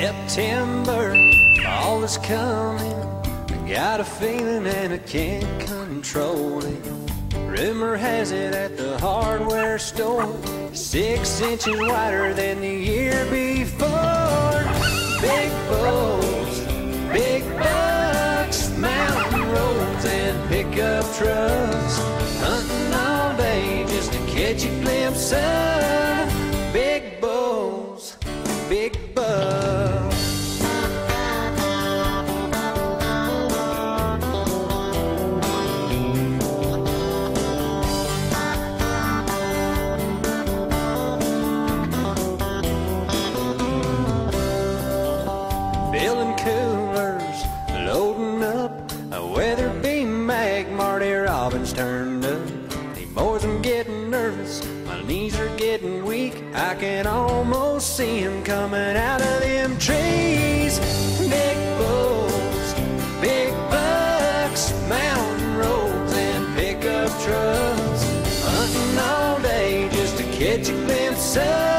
September, fall is coming. I got a feeling and I can't control it. Rumor has it at the hardware store, six inches wider than the year before. Big bulls, big bucks, mountain roads, and pickup trucks. Hunting all day just to catch a glimpse of big bulls, big bucks. Weak. I can almost see him coming out of them trees. Big bulls, big bucks, mountain roads, and pickup trucks. Hunting all day just to catch a glimpse of